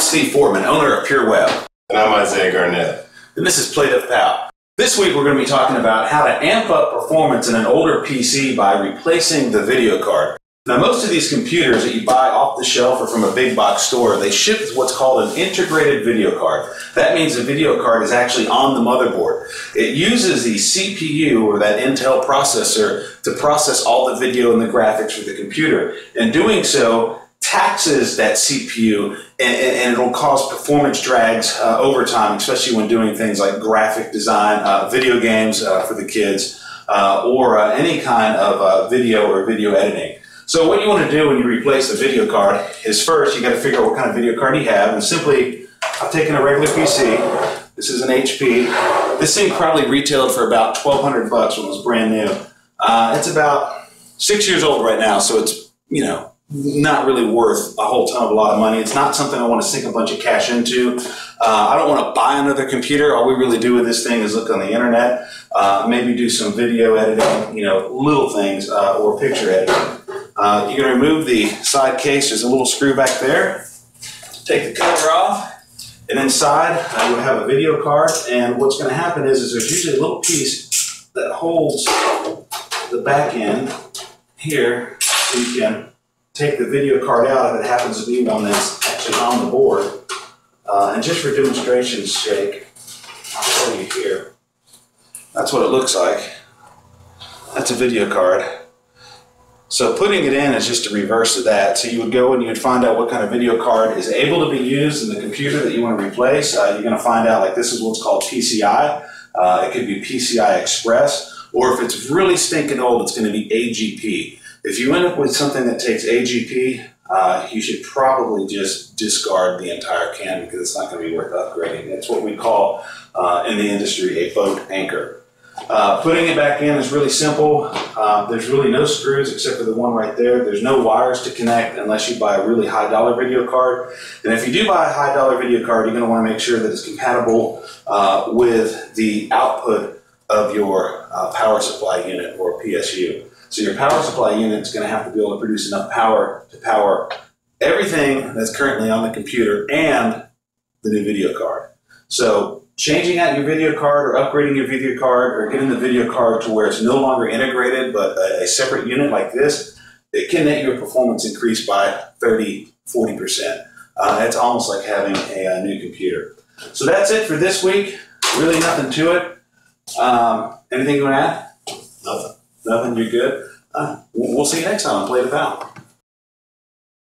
Steve Fortmann, owner of Pure Web. And I'm Isaiah Garnett. And this is Play Pal. This week we're going to be talking about how to amp up performance in an older PC by replacing the video card. Now most of these computers that you buy off the shelf or from a big box store, they ship with what's called an integrated video card. That means the video card is actually on the motherboard. It uses the CPU or that Intel processor to process all the video and the graphics for the computer. And doing so, taxes that CPU and, and, it'll cause performance drags uh, over time, especially when doing things like graphic design, uh, video games uh, for the kids, uh, or uh, any kind of uh, video or video editing. So what you want to do when you replace the video card is first you got to figure out what kind of video card you have, and simply I've taken a regular PC. This is an HP. This thing probably retailed for about 1,200 bucks when it was brand new. it's about six years old right now, so it's you know not really worth a whole ton of a lot of money. It's not something I want to sink a bunch of cash into. Uh, I don't want to buy another computer. All we really do with this thing is look on the internet, uh, maybe do some video editing, you know, little things, uh, or picture editing. Uh, you're going to remove the side case. There's a little screw back there. Take the cover off. And inside, uh, you'll have a video card. And what's going to happen is, is there's usually a little piece that holds the back end here so you can take the video card out if it happens to be one that's actually on the board. Uh, and just for demonstration's sake, I'll show you here. That's what it looks like. That's a video card. So putting it in is just a reverse of that. So you would go and you would find out what kind of video card is able to be used in the computer that you want to replace. Uh, you're going to find out like this is what's called PCI. Uh, it could be PCI Express, or if it's really stinking old, it's going to be AGP. If you end up with something that takes AGP, uh, you should probably just discard the entire can because it's not going to be worth upgrading. It's what we call uh, in the industry a boat anchor. Uh, putting it back in is really simple. Uh, there's really no screws except for the one right there. There's no wires to connect unless you buy a really high dollar video card. And if you do buy a high dollar video card, you're going to want to make sure that it's compatible uh, with the output of your uh, power supply unit or PSU. So your power supply unit is going to have to be able to produce enough power to power everything that's currently on the computer and the new video card. So changing out your video card or upgrading your video card or getting the video card to where it's no longer integrated but a, a separate unit like this, it can let your performance increase by 30, 40%. Uh, it's almost like having a, a, new computer. So that's it for this week. Really nothing to it. Um, anything you want to add? Nothing. Nothing, you're good. Uh, we'll see you next time Play the Pal.